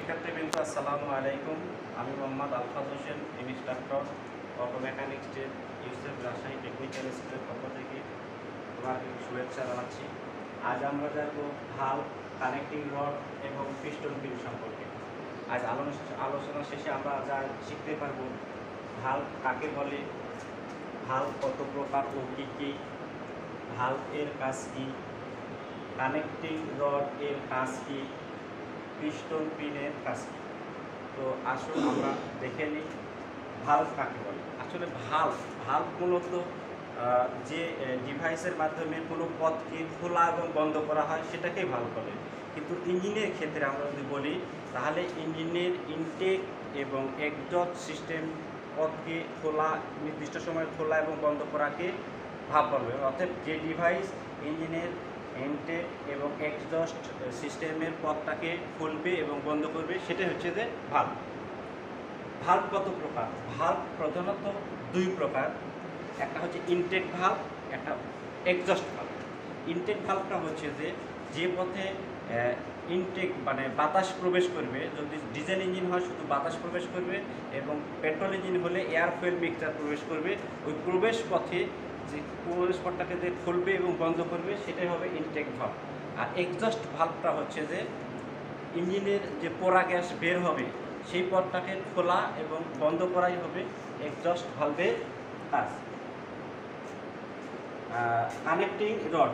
শিক্ষার্থীবৃন্দ আসসালামু আলাইকুম। আমি মোহাম্মদ আলফাজ হোসেন ইনস্ট্রাক্টর অটো মেকানিক্সের ইউসেফ রাজশাহী টেকনিক্যাল স্কুলের পক্ষ থেকে তোমাকে শুভেচ্ছা জানাচ্ছি। আজ আমরা জানব ভালো কানেক্টিং রড এবং পিস্টন পিন সম্পর্কে। আজ আলোচনা শেষে আমরা যা শিখতে পারব ভালো কাকে বলে ভালো কত প্রকার ও কী কী ভালো এর কাজ কী কানেক্টিং রড এর কাজ কী পিস্টন পিনের কাজ কী তো আসুন আমরা দেখে নিই ভালো কাকে বলে? আসলে ভালো ভালো মূলত যে ডিভাইসের মাধ্যমে কোনো পথকে খোলা এবং বন্ধ করা হয়, সেটাকেই ভালো বলে। কিন্তু ইঞ্জিনের ক্ষেত্রে আমরা যদি বলি, তাহলে ইঞ্জিনের ইনটেক এবং একজট সিস্টেম পথকে খোলা, নির্দিষ্ট সময় খোলা এবং বন্ধ করাকে ভাব বলবে অর্থাৎ যে ডিভাইস ইঞ্জিনের ইনটেক এবং এক্সজস্ট সিস্টেমের পথটাকে খুলবে এবং বন্ধ করবে, সেটাই হচ্ছে যে ভালো ভাল্ব কত প্রকার? ভাল্ব প্রধানত দুই প্রকার। একটা হচ্ছে ইনটেক ভাল্ব একটা এক্সজস্ট ভাল্ব ইনটেক ভাল্বটা হচ্ছে যে যে পথে ইনটেক মানে বাতাস প্রবেশ করবে, যদি ডিজেল ইঞ্জিন হয় শুধু বাতাস প্রবেশ করবে এবং পেট্রোল ইঞ্জিন হলে এয়ার ফুয়েল মিক্সচার প্রবেশ করবে, ওই প্রবেশ পথে যে প্রবেশ পথটাকে যে খুলবে এবং বন্ধ করবে, সেটাই হবে ইনটেক ভাল্ব আর এক্সজস্ট ভাল্বটা হচ্ছে যে ইঞ্জিনের যে পোড়া গ্যাস বের হবে, সেই পথটাকে খোলা এবং বন্ধ করাই হবে এক্সজস্ট ভালভের কাজ। কানেক্টিং রড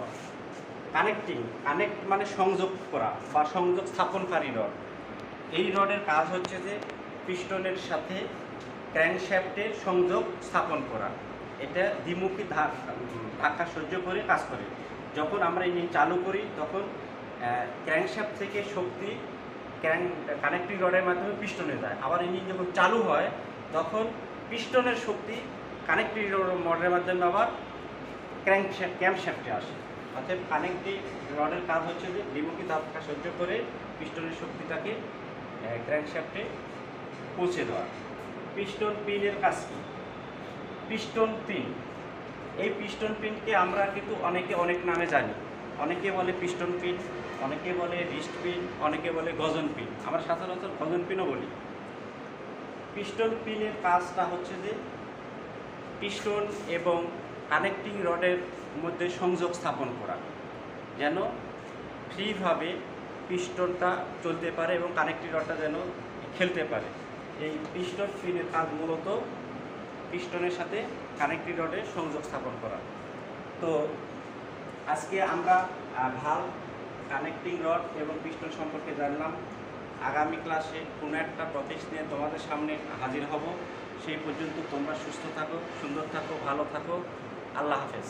কানেক্টিং কানেক্ট মানে সংযোগ করা বা সংযোগ স্থাপনকারী রড এই রডের কাজ হচ্ছে যে পিস্টনের সাথে ক্র্যাঙ্কশ্যাফটের সংযোগ স্থাপন করা। এটা দ্বিমুখী ধাক্কা সহ্য করে কাজ করে। যখন আমরা ইঞ্জিন চালু করি, তখন ক্র্যাঙ্কশ্যাফট থেকে শক্তি ক্র্যাঙ্ক কানেক্টিং রডের মাধ্যমে পিস্টনে যায়। আবার ইঞ্জিন যখন চালু হয়, তখন পিস্টনের শক্তি কানেক্টিং রডের মাধ্যমে আবার ক্র্যাঙ্ক ক্যাম্পশ্যাফটে আসে। অর্থাৎ কানেক্টিং রডের কাজ হচ্ছে যে দ্বিমুখী ধাক্কা সহ্য করে পিস্টনের শক্তিটাকে ক্র্যাঙ্কশ্যাফটে পৌঁছে দেওয়া। পিস্টন পিনের কাজ কী? পিস্টন পিন এই পিস্টন পিনকে আমরা কিন্তু অনেকে অনেক নামে জানি। অনেকে বলে পিস্টন পিন অনেকে বলে রিস্ট পিন অনেকে বলে গজন পিন আমরা সাধারণত গজন পিনও বলি। পিস্টন পিনের কাজটা হচ্ছে যে পিস্টন এবং কানেক্টিং রডের মধ্যে সংযোগ স্থাপন করা, যেন ফ্রিভাবে পিস্টনটা চলতে পারে এবং কানেক্টিং রডটা যেন খেলতে পারে। এই পিস্টন পিনের কাজ মূলত পিস্টনের সাথে কানেক্টিং রডে সংযোগ স্থাপন করা। তো আজকে আমরা ভালো কানেক্টিং রড এবং পিস্টন সম্পর্কে জানলাম। আগামী ক্লাসে কোনো একটা প্রফেস নিয়ে তোমাদের সামনে হাজির হব। সেই পর্যন্ত তোমরা সুস্থ থাকো, সুন্দর থাকো, ভালো থাকো। আল্লাহ হাফেজ।